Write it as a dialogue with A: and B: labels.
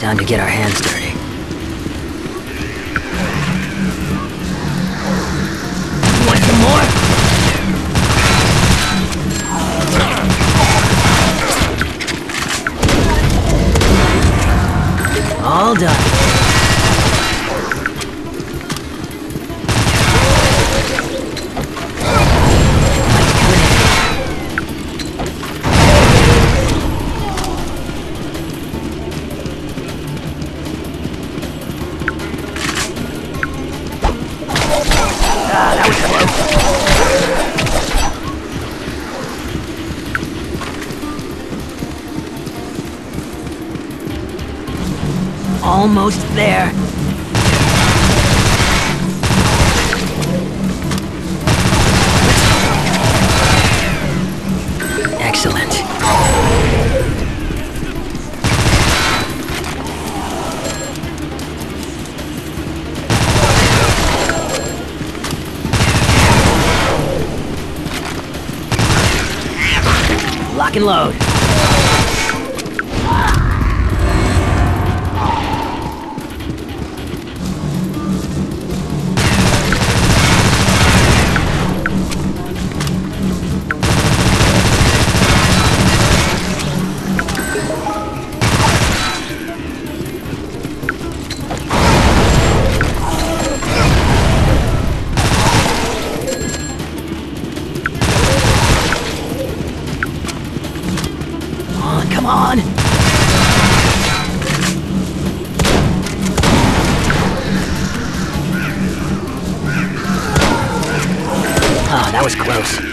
A: Time to get our hands dirty. Want some more? All done. Almost there. Lock and load. On! Ah, that was close.